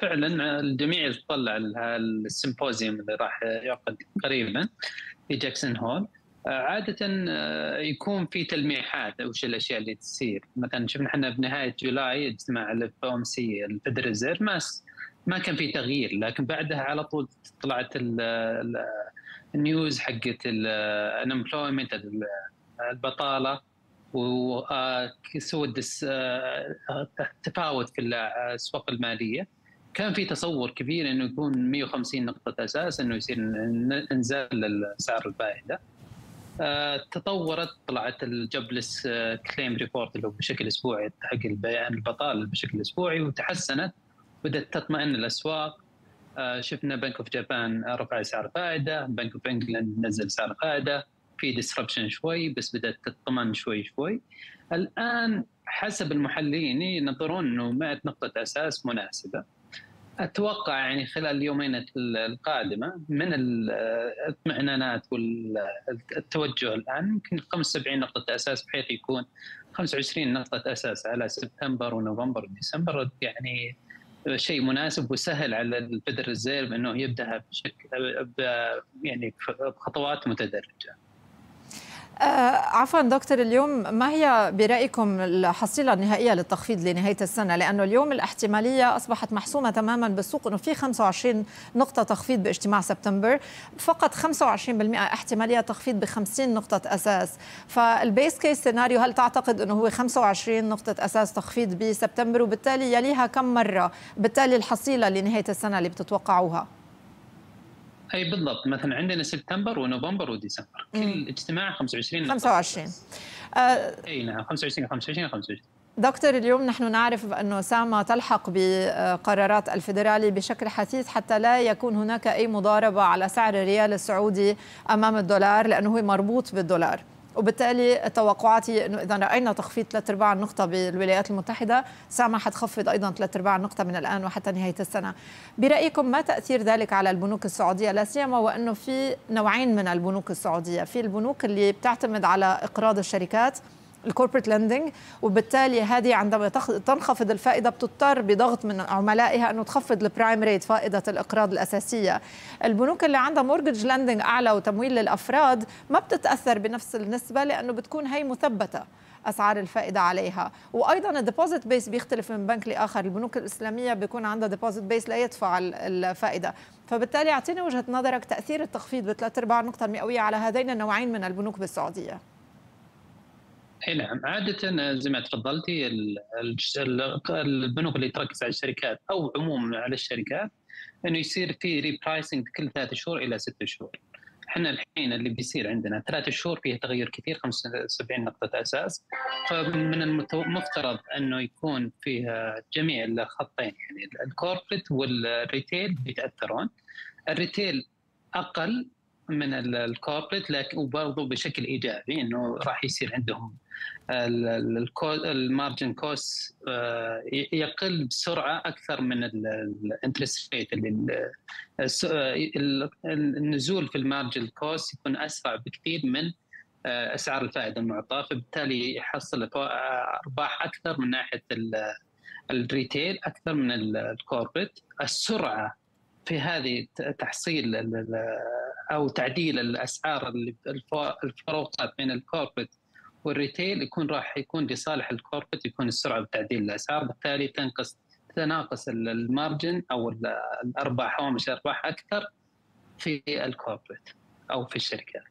فعلا الجميع يتطلع ال symposium اللي راح يعقد قريبا في جاكسون هول. عادة يكون في تلميحات وش الأشياء اللي تصير، مثلا شفنا إحنا بنهاية July اجتماع ال FOMC ال Federal ما ما كان في تغيير لكن بعدها على طول طلعت ال news حقت ال unemployment البطالة. وسود تفاوت في الاسواق المالية. كان في تصور كبير إنه يكون 150 نقطة أساس إنه يصير انزال لسعر الفائده تطورت طلعت ال jobless claim report اللي هو بشكل أسبوعي حق البيان البطاله بشكل أسبوعي وتحسنت بدأت تطمئن الأسواق. شفنا Bank of Japan رفع سعر فائدة Bank of England نزل سعر فائدة في disruption شوي بس بدأت تطمن شوي شوي. الآن حسب المحللين ينظرون إنه 100 نقطة أساس مناسبة. أتوقع يعني خلال اليومين القادمة من الاطمئنانات والتوجه الآن يمكن 75 نقطة أساس بحيث يكون 25 نقطة أساس على سبتمبر ونوفمبر وديسمبر يعني شيء مناسب وسهل على ال Federal Reserve إنه يبدا بشكل يعني بخطوات متدرجة. آه عفوا دكتور اليوم ما هي برأيكم الحصيلة النهائية للتخفيض لنهاية السنة؟ لأنه اليوم الاحتمالية أصبحت محسومة تماما بالسوق إنه في 25 نقطة تخفيض باجتماع سبتمبر فقط 25% احتمالية تخفيض ب 50 نقطة أساس. فال base case scenario هل تعتقد إنه هو 25 نقطة أساس تخفيض بسبتمبر؟ وبالتالي يليها كم مرة؟ بالتالي الحصيلة لنهاية السنة اللي بتتوقعوها. أي بالضبط مثلا عندنا سبتمبر ونوفمبر وديسمبر. كل اجتماع 25 25 آه إي نعم 25 25 25 دكتور اليوم نحن نعرف أنه ساما تلحق بقرارات الفيدرالي بشكل حثيث حتى لا يكون هناك أي مضاربة على سعر الريال السعودي أمام الدولار لأنه هو مربوط بالدولار. وبالتالي توقعاتي إنه إذا رأينا تخفيض ثلاث أرباع النقطة بالولايات المتحدة سامع حتخفض أيضا ثلاث أرباع النقطة من الآن وحتى نهاية السنة. برأيكم ما تأثير ذلك على البنوك السعودية لا سيما وأنه في نوعين من البنوك السعودية، في البنوك اللي بتعتمد على إقراض الشركات ال corporate lending وبالتالي هذه عندما تنخفض الفائدة بتضطر بضغط من عملائها أنه تخفض ال prime rate فائدة الإقراض الأساسية. البنوك اللي عندها mortgage lending أعلى وتمويل للأفراد ما بتتأثر بنفس النسبة لأنه بتكون هي مثبتة أسعار الفائدة عليها. وأيضا ال deposit base بيختلف من بنك لآخر. البنوك الإسلامية بيكون عندها deposit base لا يدفع الفائدة. فبالتالي أعطيني وجهة نظرك تأثير التخفيض بثلاث أرباع النقطه المئويه على هذين النوعين من البنوك بالسعودية. إي نعم عادة زي ما تفضلتي البنوك اللي تركز على الشركات أو عموما على الشركات إنه يصير في repricing كل ثلاث شهور إلى ست شهور. إحنا الحين اللي بيصير عندنا ثلاث شهور فيها تغير كثير 75 نقطة أساس فمن المفترض إنه يكون فيها جميع الخطين يعني ال corporate وال retail بيتأثرون. ال retail أقل من ال corporate لكن وبرضه بشكل إيجابي إنه راح يصير عندهم ال margin cost آه، يقل بسرعة أكثر من ال interest rate اللي النزول في ال margin cost يكون أسرع بكثير من آه، أسعار الفائدة المعطاة فبالتالي يحصل أرباح أكثر من ناحية ال retail أكثر من ال corporate السرعة في هذه تحصيل أو تعديل الأسعار الفروقات بين ال corporate وال retail يكون راح يكون لصالح ال corporate يكون السرعة بتعديل الأسعار بالتالي تنقص تناقص ال margin أو الأرباح هوامش الارباح أكثر في ال corporate أو في الشركات.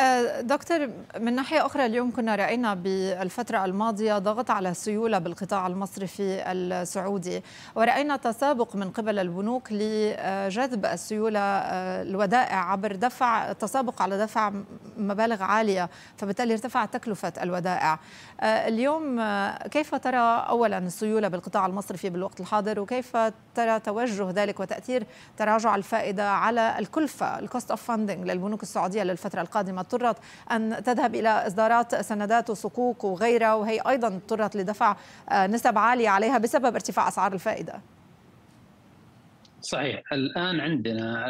آه، دكتور من ناحية أخرى اليوم كنا رأينا بالفترة الماضية ضغط على السيولة بالقطاع المصرفي السعودي ورأينا تسابق من قبل البنوك لجذب السيولة آه، الودائع عبر دفع تسابق على دفع مبالغ عالية فبالتالي ارتفعت تكلفة الودائع. آه، اليوم كيف ترى أولا السيولة بالقطاع المصرفي بالوقت الحاضر وكيف ترى توجه ذلك وتأثير تراجع الفائدة على الكلفة ال cost of funding للبنوك السعودية للفترة القادمة اضطرت أن تذهب إلى إصدارات سندات وصكوك وغيرها وهي أيضا اضطرت لدفع آه، نسب عالية عليها بسبب ارتفاع أسعار الفائدة. صحيح. الآن عندنا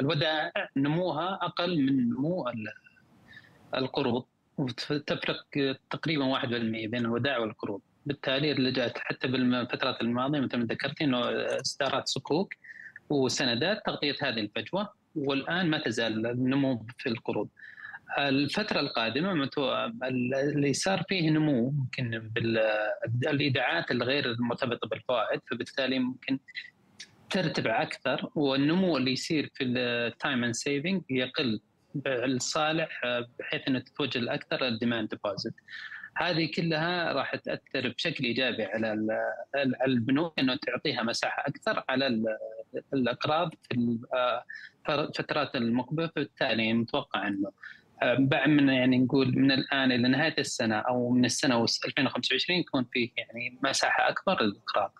الودائع نموها أقل من نمو القروض تفرق تقريبا 1% بين الودائع والقروض. بالتالي رجعت حتى بالفترات الماضية مثل ما ذكرتي إنه إصدارات صكوك وسندات تغطية هذه الفجوة والآن ما تزال النمو في القروض. الفترة القادمة اللي صار فيه نمو ممكن بالايداعات الغير المرتبطة بالفوائد فبالتالي ممكن ترتفع أكثر والنمو اللي يصير في ال time and saving يقل لصالح بحيث إنه تتوجه أكثر لل demand deposit. هذه كلها راح تأثر بشكل إيجابي على البنوك إنه تعطيها مساحة أكثر على الأقراض في الفترات المقبله فبالتالي متوقع إنه بعد من يعني نقول من الآن إلى نهاية السنة أو من السنة 2025 يكون فيه يعني مساحة أكبر للإقراض.